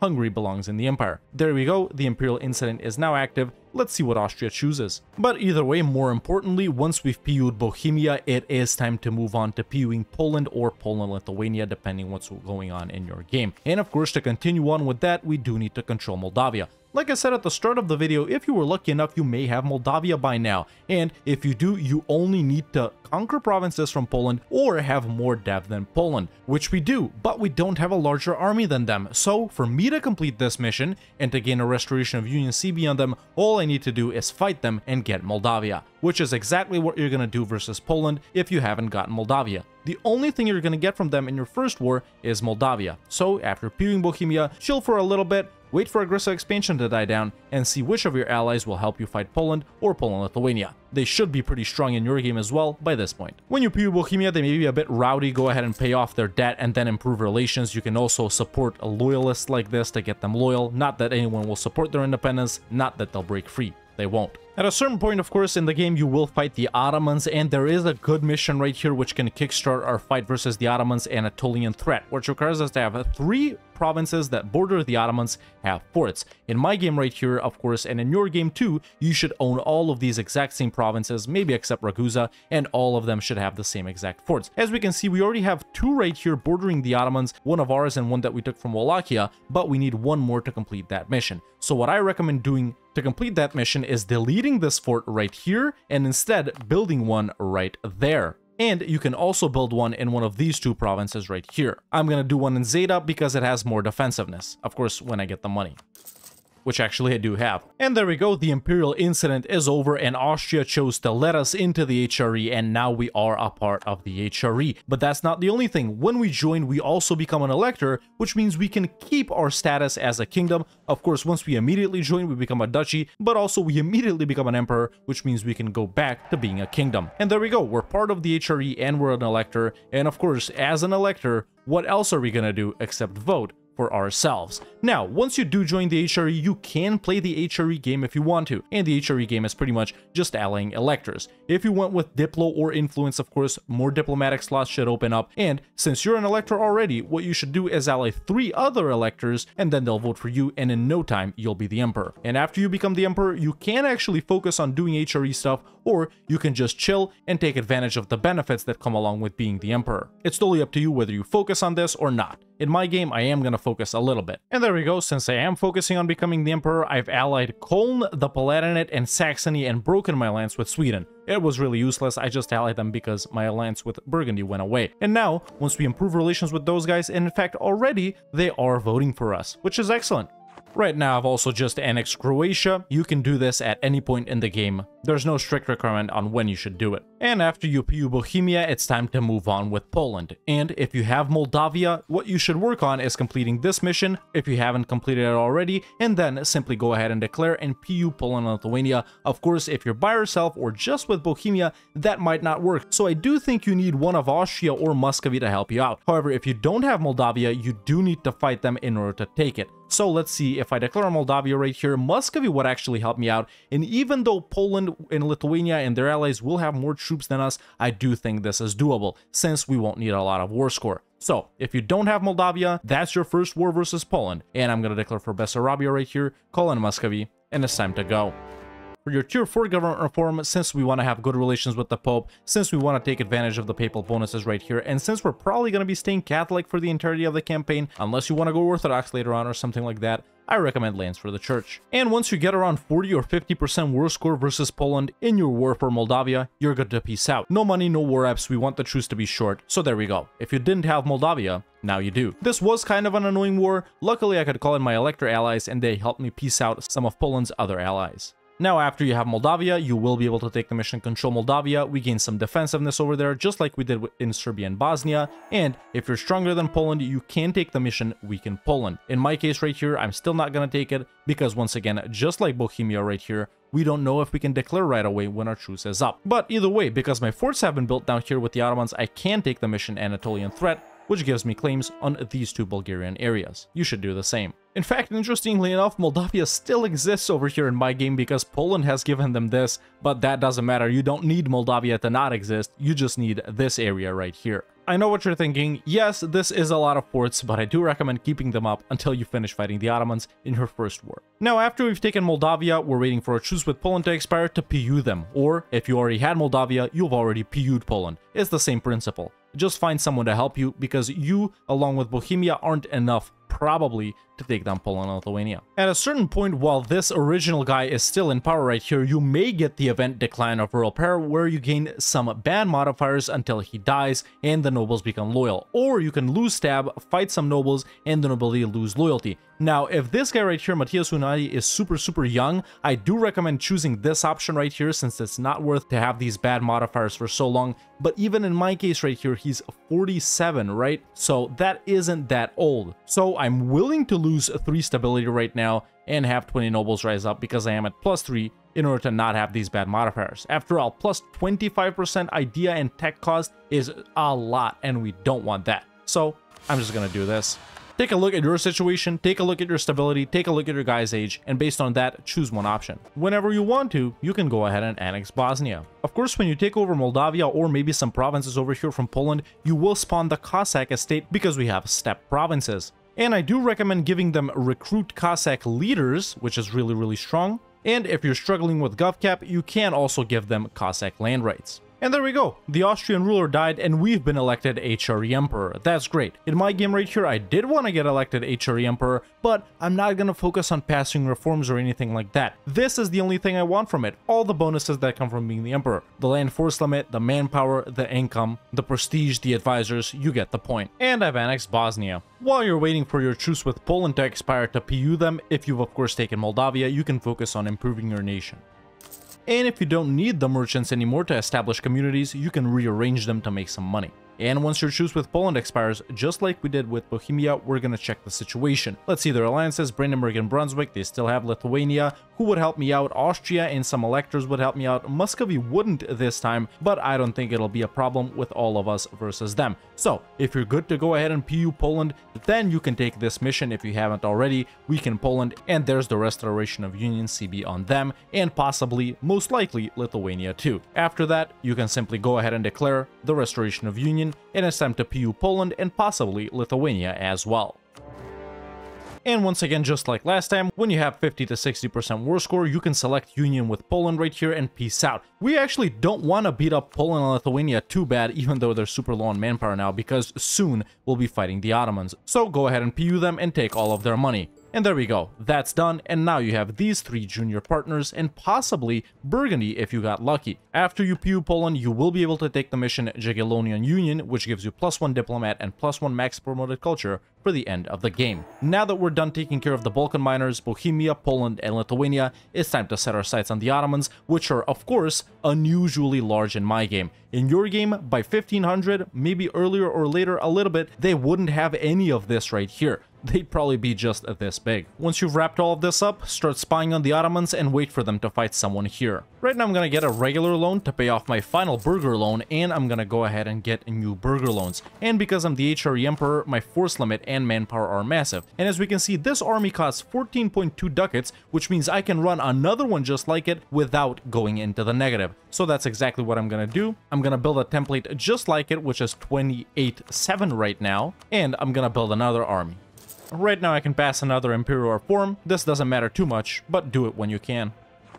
Hungary belongs in the Empire. There we go, the Imperial Incident is now active, Let's see what Austria chooses. But either way, more importantly, once we've PU'd Bohemia, it is time to move on to PUing Poland or Poland-Lithuania, depending what's going on in your game. And of course, to continue on with that, we do need to control Moldavia. Like I said at the start of the video, if you were lucky enough, you may have Moldavia by now. And if you do, you only need to conquer provinces from Poland or have more dev than Poland, which we do, but we don't have a larger army than them. So for me to complete this mission and to gain a restoration of Union CB on them, all I need to do is fight them and get Moldavia, which is exactly what you're going to do versus Poland if you haven't gotten Moldavia. The only thing you're to get from them in your first war is Moldavia. So after PUing Bohemia, chill for a little bit, wait for aggressive expansion to die down, and see which of your allies will help you fight Poland or Poland-Lithuania. They should be pretty strong in your game as well by this point. When you PU Bohemia, they may be a bit rowdy, go ahead and pay off their debt and then improve relations. You can also support a loyalist like this to get them loyal. Not that anyone will support their independence, not that they'll break free. They won't. At a certain point, of course, in the game, you will fight the Ottomans, and there is a good mission right here which can kickstart our fight versus the Ottomans and Anatolian threat, which requires us to have three provinces that border the Ottomans have forts. In my game right here, of course, and in your game too, you should own all of these exact same provinces, maybe except Ragusa, and all of them should have the same exact forts. As we can see, we already have two right here bordering the Ottomans, one of ours and one that we took from Wallachia, but we need one more to complete that mission. So what I recommend doing to complete that mission is deleting this fort right here and instead building one right there. And you can also build one in one of these two provinces right here. I'm gonna do one in Zeta because it has more defensiveness. Of course, when I get the money which actually I do have. And there we go, the Imperial incident is over and Austria chose to let us into the HRE and now we are a part of the HRE. But that's not the only thing. When we join, we also become an elector, which means we can keep our status as a kingdom. Of course, once we immediately join, we become a duchy, but also we immediately become an emperor, which means we can go back to being a kingdom. And there we go, we're part of the HRE and we're an elector. And of course, as an elector, what else are we gonna do except vote? For ourselves. Now, once you do join the HRE, you can play the HRE game if you want to, and the HRE game is pretty much just allying electors. If you went with Diplo or Influence, of course, more diplomatic slots should open up, and since you're an elector already, what you should do is ally three other electors, and then they'll vote for you, and in no time, you'll be the Emperor. And after you become the Emperor, you can actually focus on doing HRE stuff, or you can just chill and take advantage of the benefits that come along with being the Emperor. It's totally up to you whether you focus on this or not. In my game, I am going to focus a little bit. And there we go, since I am focusing on becoming the Emperor, I've allied Koln, the Palatinate, and Saxony and broken my alliance with Sweden. It was really useless, I just allied them because my alliance with Burgundy went away. And now, once we improve relations with those guys, and in fact already, they are voting for us, which is excellent. Right now, I've also just annexed Croatia. You can do this at any point in the game. There's no strict requirement on when you should do it. And after you PU Bohemia, it's time to move on with Poland. And if you have Moldavia, what you should work on is completing this mission, if you haven't completed it already, and then simply go ahead and declare and PU Poland and Lithuania. Of course, if you're by yourself or just with Bohemia, that might not work. So I do think you need one of Austria or Muscovy to help you out. However, if you don't have Moldavia, you do need to fight them in order to take it. So let's see, if I declare Moldavia right here, Muscovy would actually help me out. And even though Poland and Lithuania and their allies will have more troops than us, I do think this is doable, since we won't need a lot of war score. So, if you don't have Moldavia, that's your first war versus Poland. And I'm gonna declare for Bessarabia right here, call in Muscovy, and it's time to go your tier 4 government reform since we want to have good relations with the Pope, since we want to take advantage of the papal bonuses right here, and since we're probably going to be staying Catholic for the entirety of the campaign, unless you want to go Orthodox later on or something like that, I recommend lands for the church. And once you get around 40 or 50% war score versus Poland in your war for Moldavia, you're good to peace out. No money, no war apps, we want the truce to be short, so there we go. If you didn't have Moldavia, now you do. This was kind of an annoying war, luckily I could call in my elector allies and they helped me peace out some of Poland's other allies. Now, after you have Moldavia, you will be able to take the mission Control Moldavia. We gain some defensiveness over there, just like we did in Serbia and Bosnia. And if you're stronger than Poland, you can take the mission Weaken Poland. In my case right here, I'm still not to take it because once again, just like Bohemia right here, we don't know if we can declare right away when our truce is up. But either way, because my forts have been built down here with the Ottomans, I can take the mission Anatolian Threat, which gives me claims on these two Bulgarian areas. You should do the same. In fact, interestingly enough, Moldavia still exists over here in my game because Poland has given them this, but that doesn't matter. You don't need Moldavia to not exist, you just need this area right here. I know what you're thinking. Yes, this is a lot of forts, but I do recommend keeping them up until you finish fighting the Ottomans in her first war. Now, after we've taken Moldavia, we're waiting for a truce with Poland to expire to PU them. Or, if you already had Moldavia, you've already PU'd Poland. It's the same principle. Just find someone to help you because you, along with Bohemia, aren't enough probably to take down Poland and Lithuania. At a certain point, while this original guy is still in power right here, you may get the event Decline of Royal Power where you gain some bad modifiers until he dies and the nobles become loyal. Or you can lose stab, fight some nobles, and the nobility lose loyalty. Now, if this guy right here, Matthias Hunyadi, is super, super young, I do recommend choosing this option right here since it's not worth to have these bad modifiers for so long. But even in my case right here, he's 47, right? So that isn't that old. So I'm willing to lose 3 stability right now and have 20 nobles rise up because I am at plus 3 in order to not have these bad modifiers. After all, plus 25% idea and tech cost is a lot and we don't want that. So I'm just gonna do this. Take a look at your situation, take a look at your stability, take a look at your guy's age, and based on that, choose one option. Whenever you want to, you can go ahead and annex Bosnia. Of course, when you take over Moldavia or maybe some provinces over here from Poland, you will spawn the Cossack estate because we have steppe provinces. And I do recommend giving them recruit Cossack leaders, which is really, really strong. And if you're struggling with GovCap, you can also give them Cossack land rights. And there we go. The Austrian ruler died and we've been elected HRE Emperor. That's great. In my game right here, I did want to get elected HRE Emperor, but I'm not going to focus on passing reforms or anything like that. This is the only thing I want from it. All the bonuses that come from being the Emperor. The land force limit, the manpower, the income, the prestige, the advisors, you get the point. And I've annexed Bosnia. While you're waiting for your truce with Poland to expire to PU them, if you've of course taken Moldavia, you can focus on improving your nation. And if you don't need the merchants anymore to establish communities, you can rearrange them to make some money. And once your truce with Poland expires, just like we did with Bohemia, we're gonna check the situation. Let's see their alliances, Brandenburg and Brunswick, they still have Lithuania, who would help me out, Austria and some electors would help me out, Muscovy wouldn't this time, but I don't think it'll be a problem with all of us versus them. So, if you're good to go ahead and PU Poland, then you can take this mission if you haven't already, weaken Poland, and there's the Restoration of Union CB on them, and possibly, most likely, Lithuania too. After that, you can simply go ahead and declare the Restoration of Union and it's time to PU Poland and possibly Lithuania as well. And once again, just like last time, when you have 50 to 60% war score, you can select union with Poland right here and peace out. We actually don't want to beat up Poland and Lithuania too bad, even though they're super low on manpower now, because soon we'll be fighting the Ottomans. So go ahead and PU them and take all of their money. And there we go, that's done, and now you have these three junior partners and possibly Burgundy if you got lucky. After you PU Poland, you will be able to take the mission Jagiellonian Union, which gives you plus one diplomat and plus one max promoted culture for the end of the game. Now that we're done taking care of the Balkan minors, Bohemia, Poland, and Lithuania, it's time to set our sights on the Ottomans, which are, of course, unusually large in my game. In your game, by 1500, maybe earlier or later a little bit, they wouldn't have any of this right here they'd probably be just this big. Once you've wrapped all of this up, start spying on the Ottomans and wait for them to fight someone here. Right now I'm gonna get a regular loan to pay off my final burgher loan and I'm gonna go ahead and get new burgher loans. And because I'm the HRE Emperor, my force limit and manpower are massive. And as we can see, this army costs 14.2 ducats, which means I can run another one just like it without going into the negative. So that's exactly what I'm gonna do. I'm gonna build a template just like it, which is 28.7 right now, and I'm gonna build another army. Right now I can pass another Imperial Reform, this doesn't matter too much, but do it when you can.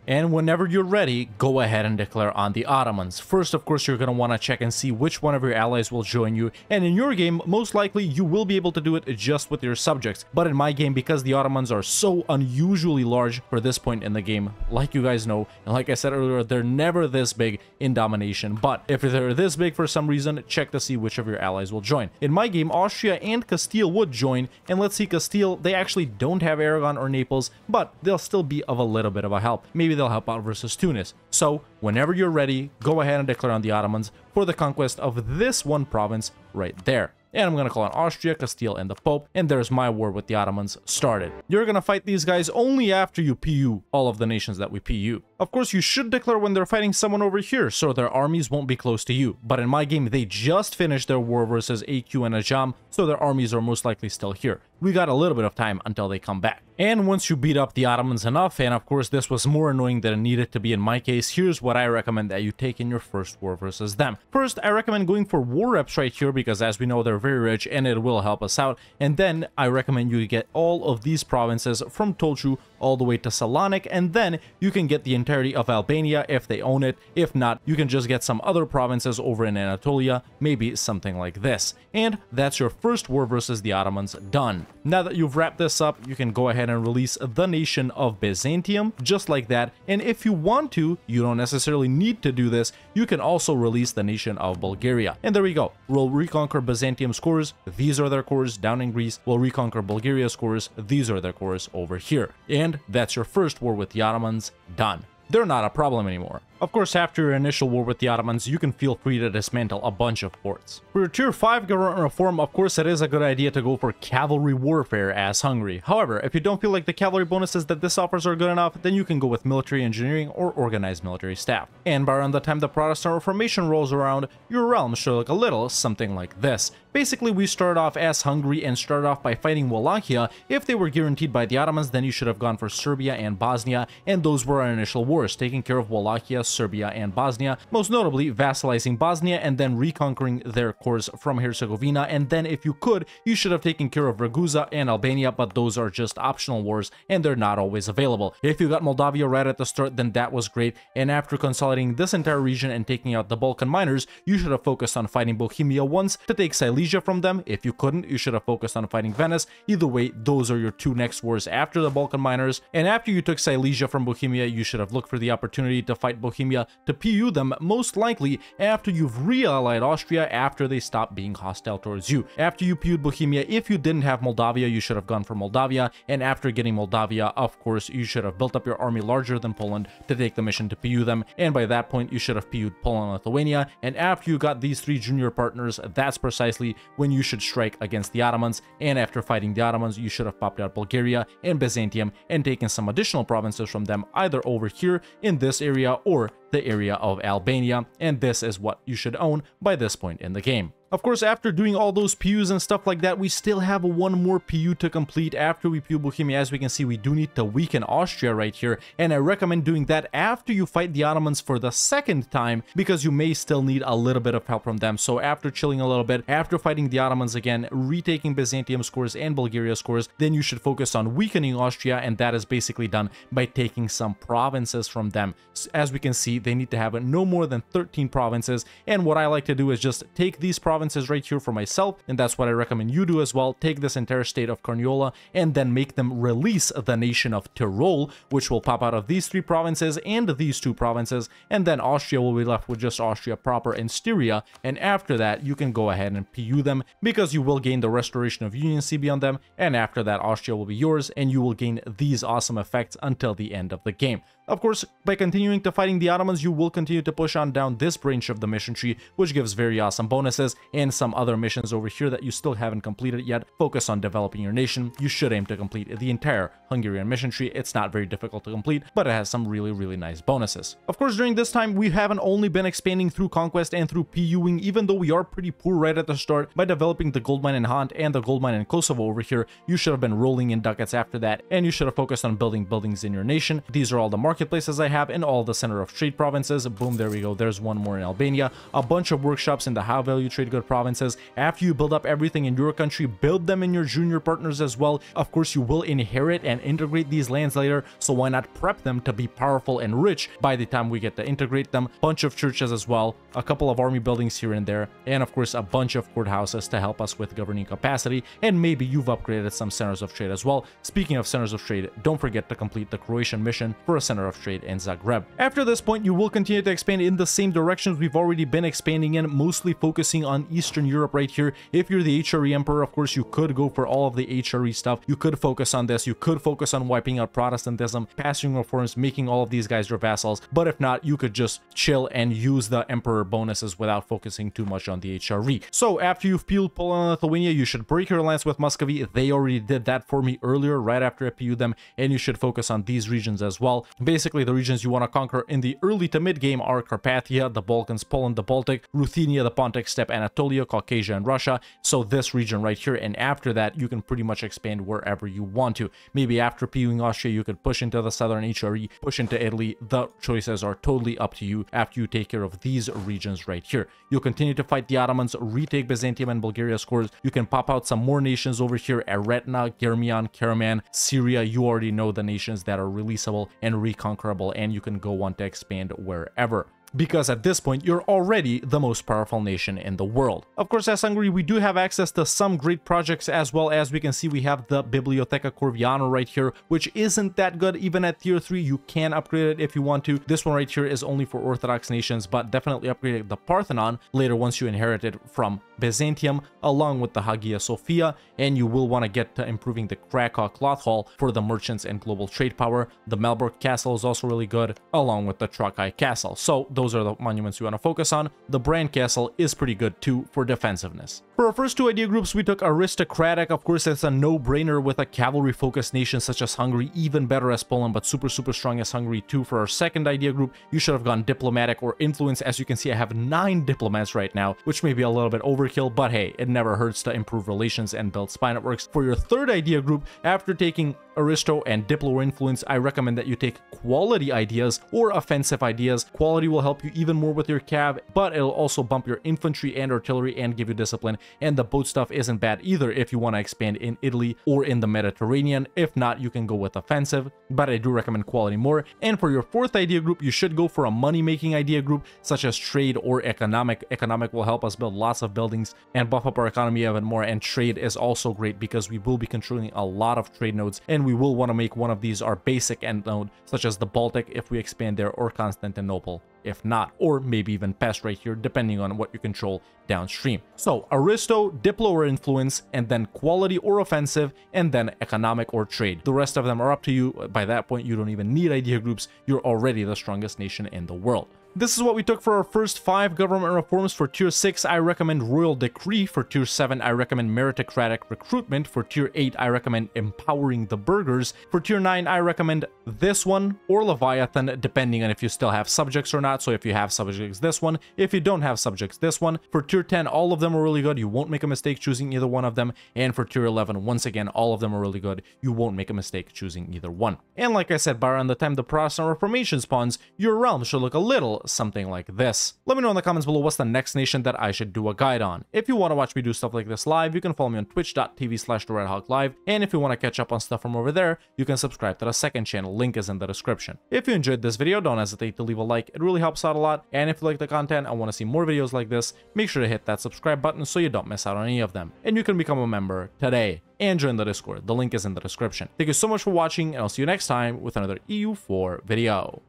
And whenever you're ready, go ahead and declare on the Ottomans. First, of course, you're going to want to check and see which one of your allies will join you. And in your game, most likely, you will be able to do it just with your subjects. But in my game, because the Ottomans are so unusually large for this point in the game, like you guys know, and like I said earlier, they're never this big in domination. But if they're this big for some reason, check to see which of your allies will join. In my game, Austria and Castile would join. And let's see, Castile, they actually don't have Aragon or Naples, but they'll still be of a little bit of a help. Maybe maybe they'll help out versus Tunis. So whenever you're ready, go ahead and declare on the Ottomans for the conquest of this one province right there and I'm gonna call on Austria, Castile, and the Pope, and there's my war with the Ottomans started. You're gonna fight these guys only after you PU all of the nations that we PU. Of course, you should declare when they're fighting someone over here, so their armies won't be close to you. But in my game, they just finished their war versus AQ and Ajam, so their armies are most likely still here. We got a little bit of time until they come back. And once you beat up the Ottomans enough, and of course this was more annoying than it needed to be in my case, here's what I recommend that you take in your first war versus them. First, I recommend going for war reps right here because as we know they're very rich and it will help us out. And then I recommend you get all of these provinces from Tulcea all the way to Salonik and then you can get the entirety of Albania if they own it. If not, you can just get some other provinces over in Anatolia, maybe something like this. And that's your first war versus the Ottomans done. Now that you've wrapped this up, you can go ahead and release the nation of Byzantium, just like that. And if you want to, you don't necessarily need to do this, you can also release the nation of Bulgaria. And there we go. We'll reconquer Byzantium's cores. These are their cores down in Greece. We'll reconquer Bulgaria's cores. These are their cores over here. And that's your first war with the Ottomans done. They're not a problem anymore. Of course, after your initial war with the Ottomans, you can feel free to dismantle a bunch of forts. For your tier 5 government reform, of course it is a good idea to go for cavalry warfare as Hungary. However, if you don't feel like the cavalry bonuses that this offers are good enough, then you can go with military engineering or organized military staff. And by around the time the Protestant Reformation rolls around, your realm should look a little something like this. Basically, we started off as Hungary and started off by fighting Wallachia. If they were guaranteed by the Ottomans, then you should have gone for Serbia and Bosnia, and those were our initial wars, taking care of Wallachia, Serbia, and Bosnia, most notably vassalizing Bosnia and then reconquering their cores from Herzegovina, and then if you could, you should have taken care of Ragusa and Albania, but those are just optional wars and they're not always available. If you got Moldavia right at the start, then that was great, and after consolidating this entire region and taking out the Balkan minors, you should have focused on fighting Bohemia once to take Silesia from them. If you couldn't, you should have focused on fighting Venice. Either way, those are your two next wars after the Balkan minors, and after you took Silesia from Bohemia, you should have looked for the opportunity to fight Bohemia to PU them most likely after you've re-allied Austria after they stop being hostile towards you. After you PU'd Bohemia, if you didn't have Moldavia, you should have gone for Moldavia, and after getting Moldavia, of course, you should have built up your army larger than Poland to take the mission to PU them, and by that point, you should have PU'd Poland and Lithuania, and after you got these three junior partners, that's precisely when you should strike against the Ottomans, and after fighting the Ottomans, you should have popped out Bulgaria and Byzantium and taken some additional provinces from them either over here in this area or the area of Albania, and this is what you should own by this point in the game. Of course, after doing all those PUs and stuff like that, we still have one more PU to complete. After we PU Bohemia, as we can see, we do need to weaken Austria right here, and I recommend doing that after you fight the Ottomans for the second time, because you may still need a little bit of help from them. So after chilling a little bit, after fighting the Ottomans again, retaking Byzantium's cores and Bulgaria's cores, then you should focus on weakening Austria, and that is basically done by taking some provinces from them. As we can see, they need to have no more than 13 provinces, and what I like to do is just take these provinces provinces right here for myself, and that's what I recommend you do as well. Take this entire state of Carniola and then make them release the nation of Tyrol, which will pop out of these three provinces and these two provinces, and then Austria will be left with just Austria proper and Styria, and after that, you can go ahead and PU them because you will gain the Restoration of Union CB on them, and after that, Austria will be yours, and you will gain these awesome effects until the end of the game. Of course, by continuing to fighting the Ottomans, you will continue to push on down this branch of the mission tree, which gives very awesome bonuses, and some other missions over here that you still haven't completed yet. Focus on developing your nation. You should aim to complete the entire Hungarian mission tree. It's not very difficult to complete, but it has some really, really nice bonuses. Of course, during this time, we haven't only been expanding through conquest and through PUing, even though we are pretty poor right at the start, by developing the gold mine in Hont and the gold mine in Kosovo over here, you should have been rolling in ducats after that, and you should have focused on building buildings in your nation. These are all the market marketplaces I have in all the center of trade provinces. Boom, there we go. There's one more in Albania. A bunch of workshops in the high value trade good provinces. After you build up everything in your country, build them in your junior partners as well. Of course, you will inherit and integrate these lands later, so why not prep them to be powerful and rich by the time we get to integrate them. Bunch of churches as well, a couple of army buildings here and there, and of course a bunch of courthouses to help us with governing capacity, and maybe you've upgraded some centers of trade as well. Speaking of centers of trade, don't forget to complete the Croatian mission for a center center of trade in Zagreb. After this point, you will continue to expand in the same directions we've already been expanding in, mostly focusing on Eastern Europe right here. If you're the HRE Emperor, of course, you could go for all of the HRE stuff. You could focus on this. You could focus on wiping out Protestantism, passing reforms, making all of these guys your vassals. But if not, you could just chill and use the Emperor bonuses without focusing too much on the HRE. So after you've PU'd Poland and Lithuania, you should break your alliance with Muscovy. They already did that for me earlier, right after I PU'd them, and you should focus on these regions as well. Basically, the regions you want to conquer in the early to mid game are Carpathia, the Balkans, Poland, the Baltic, Ruthenia, the Pontic steppe, Anatolia, Caucasia, and Russia. So this region right here, and after that, you can pretty much expand wherever you want to. Maybe after PUing Austria, you could push into the southern HRE, push into Italy. The choices are totally up to you after you take care of these regions right here. You'll continue to fight the Ottomans, retake Byzantium and Bulgaria's cores. You can pop out some more nations over here, Eretna, Germiyan, Karaman, Syria. You already know the nations that are releasable and reconquerable, and you can go on to expand wherever because at this point you're already the most powerful nation in the world. Of course, as Hungary, we do have access to some great projects as well as we can see we have the Bibliotheca Corviniana right here, which isn't that good even at tier 3. You can upgrade it if you want to. This one right here is only for Orthodox nations, but definitely upgrade the Parthenon later once you inherit it from Byzantium along with the Hagia Sophia, and you will want to get to improving the Krakow Cloth Hall for the merchants and global trade power. The Malbork Castle is also really good, along with the Trakai Castle. So those are the monuments you want to focus on. The Bran Castle is pretty good too for defensiveness. For our first two idea groups, we took aristocratic. Of course, it's a no-brainer with a cavalry-focused nation such as Hungary, even better as Poland, but super, super strong as Hungary too. For our second idea group, you should have gone diplomatic or influence. As you can see, I have nine diplomats right now, which may be a little bit overkill, but hey, it never hurts to improve relations and build spy networks. For your third idea group, after taking Aristo and Diplo influence, I recommend that you take quality ideas or offensive ideas. Quality will help you even more with your cav, but it'll also bump your infantry and artillery and give you discipline. And the boat stuff isn't bad either if you want to expand in Italy or in the Mediterranean. If not, you can go with offensive, but I do recommend quality more. And for your fourth idea group, you should go for a money-making idea group such as trade or economic. Economic will help us build lots of buildings and buff up our economy even more. And trade is also great because we will be controlling a lot of trade nodes and we will want to make one of these our basic end node, such as the Baltic if we expand there, or Constantinople if not, or maybe even Pest right here, depending on what you control downstream. So Aristo, Diplo or Influence, and then Quality or Offensive, and then Economic or Trade. The rest of them are up to you. By that point, you don't even need idea groups. You're already the strongest nation in the world. This is what we took for our first 5 government reforms. For Tier 6, I recommend Royal Decree. For Tier 7, I recommend Meritocratic Recruitment. For Tier 8, I recommend Empowering the Burghers. For Tier 9, I recommend this one or Leviathan, depending on if you still have subjects or not. So if you have subjects, this one. If you don't have subjects, this one. For Tier 10, all of them are really good. You won't make a mistake choosing either one of them. And for Tier 11, once again, all of them are really good. You won't make a mistake choosing either one. And like I said, by around the time the Protestant Reformation spawns, your realm should look a little something like this. Let me know in the comments below what's the next nation that I should do a guide on. If you want to watch me do stuff like this live, you can follow me on twitch.tv slash live, and if you want to catch up on stuff from over there, you can subscribe to the second channel, link is in the description. If you enjoyed this video, don't hesitate to leave a like, it really helps out a lot, and if you like the content and want to see more videos like this, make sure to hit that subscribe button so you don't miss out on any of them, and you can become a member today and join the Discord. The link is in the description. Thank you so much for watching, and I'll see you next time with another EU4 video.